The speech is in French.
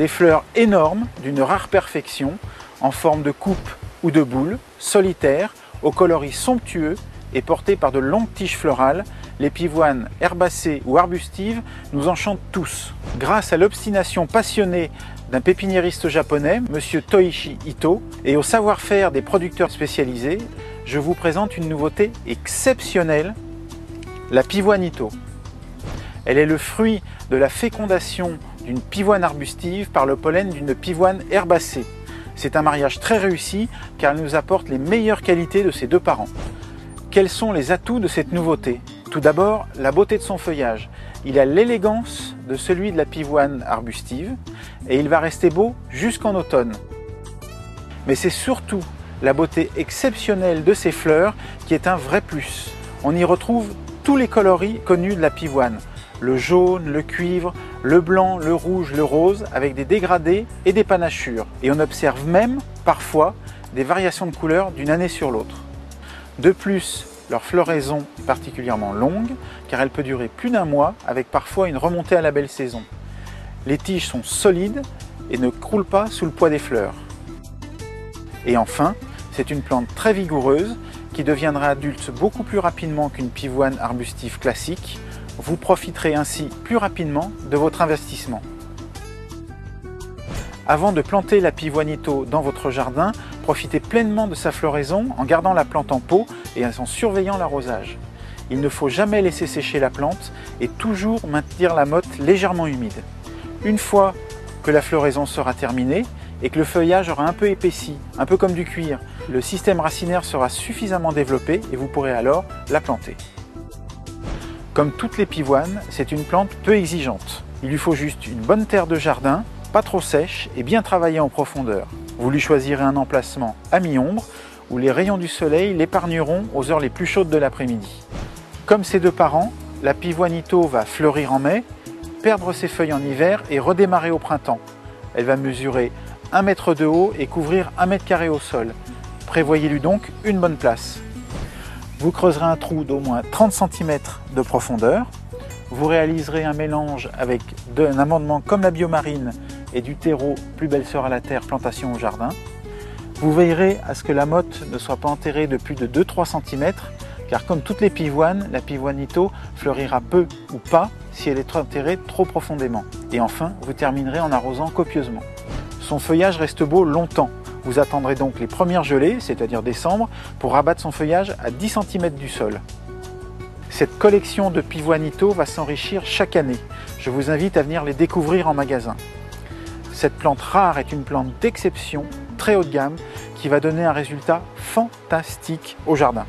Des fleurs énormes, d'une rare perfection, en forme de coupe ou de boule, solitaires, aux coloris somptueux et portées par de longues tiges florales, les pivoines herbacées ou arbustives nous enchantent tous. Grâce à l'obstination passionnée d'un pépiniériste japonais, M. Toichi Ito, et au savoir-faire des producteurs spécialisés, je vous présente une nouveauté exceptionnelle, la pivoine Ito. Elle est le fruit de la fécondation d'une pivoine arbustive par le pollen d'une pivoine herbacée. C'est un mariage très réussi car elle nous apporte les meilleures qualités de ses deux parents. Quels sont les atouts de cette nouveauté? Tout d'abord, la beauté de son feuillage. Il a l'élégance de celui de la pivoine arbustive et il va rester beau jusqu'en automne. Mais c'est surtout la beauté exceptionnelle de ses fleurs qui est un vrai plus. On y retrouve tous les coloris connus de la pivoine. Le jaune, le cuivre, le blanc, le rouge, le rose, avec des dégradés et des panachures. Et on observe même, parfois, des variations de couleurs d'une année sur l'autre. De plus, leur floraison est particulièrement longue, car elle peut durer plus d'un mois, avec parfois une remontée à la belle saison. Les tiges sont solides et ne croulent pas sous le poids des fleurs. Et enfin, c'est une plante très vigoureuse qui deviendra adulte beaucoup plus rapidement qu'une pivoine arbustive classique. Vous profiterez ainsi plus rapidement de votre investissement. Avant de planter la pivoinito dans votre jardin, profitez pleinement de sa floraison en gardant la plante en pot et en surveillant l'arrosage. Il ne faut jamais laisser sécher la plante et toujours maintenir la motte légèrement humide. Une fois que la floraison sera terminée et que le feuillage aura un peu épaissi, un peu comme du cuir, le système racinaire sera suffisamment développé et vous pourrez alors la planter. Comme toutes les pivoines, c'est une plante peu exigeante. Il lui faut juste une bonne terre de jardin, pas trop sèche et bien travaillée en profondeur. Vous lui choisirez un emplacement à mi-ombre où les rayons du soleil l'épargneront aux heures les plus chaudes de l'après-midi. Comme ses deux parents, la pivoinito va fleurir en mai, perdre ses feuilles en hiver et redémarrer au printemps. Elle va mesurer 1 mètre de haut et couvrir 1 mètre carré au sol. Prévoyez-lui donc une bonne place. Vous creuserez un trou d'au moins 30 cm de profondeur. Vous réaliserez un mélange avec un amendement comme la biomarine et du terreau Plus belle sœur à la terre plantation au jardin. Vous veillerez à ce que la motte ne soit pas enterrée de plus de 2-3 cm car comme toutes les pivoines, la pivoinito fleurira peu ou pas si elle est enterrée trop profondément. Et enfin, vous terminerez en arrosant copieusement. Son feuillage reste beau longtemps. Vous attendrez donc les premières gelées, c'est-à-dire décembre, pour rabattre son feuillage à 10 cm du sol. Cette collection de pivoinito va s'enrichir chaque année. Je vous invite à venir les découvrir en magasin. Cette plante rare est une plante d'exception, très haut de gamme, qui va donner un résultat fantastique au jardin.